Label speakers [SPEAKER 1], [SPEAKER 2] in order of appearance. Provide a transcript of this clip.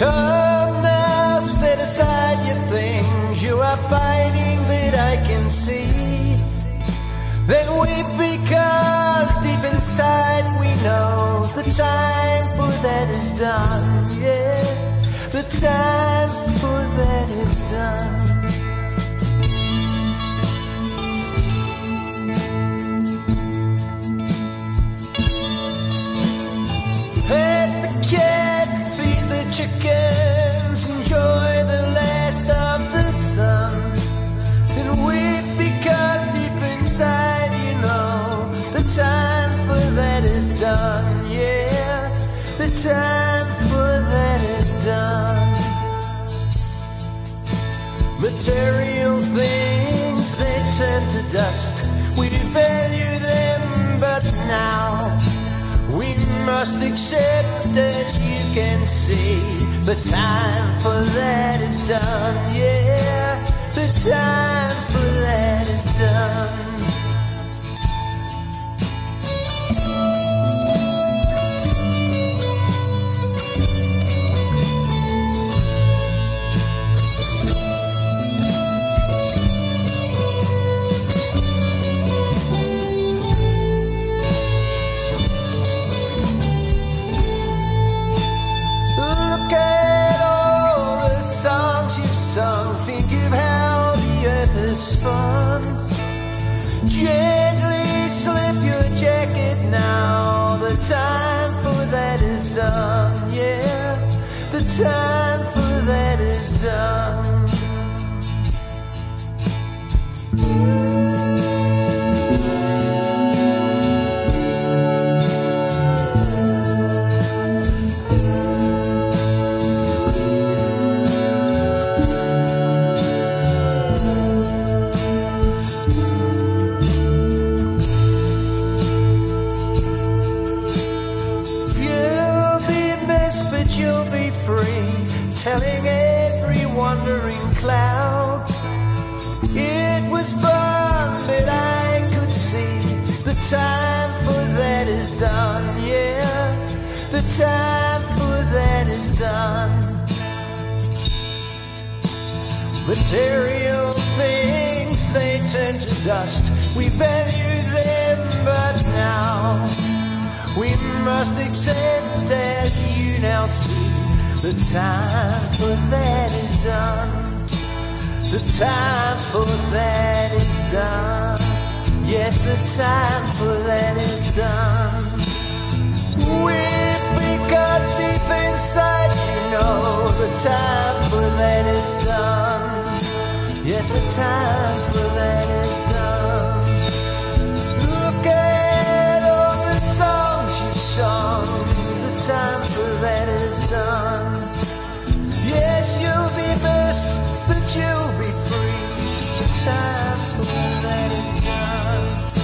[SPEAKER 1] Come now, set aside your things. You are fighting that I can see. Then weep because deep inside we know the time for that is done. Yeah, the time for that is done. The time for that is done. Material things they turn to dust. We value them, but now we must accept, as you can see, the time for that is done. Yeah, the time Gently slip your jacket now. The time for that is done. Yeah, the time for that is done. But you'll be free. Telling every wandering cloud. It was fun, but I could see the time for that is done. Yeah, the time for that is done. Material things, they turn to dust. We value them, but now. We must accept see the time for that is done. The time for that is done. Yes, the time for that is done. Weep because deep inside you know the time for that is done. Yes, the time you'll be free. the Time when that is done.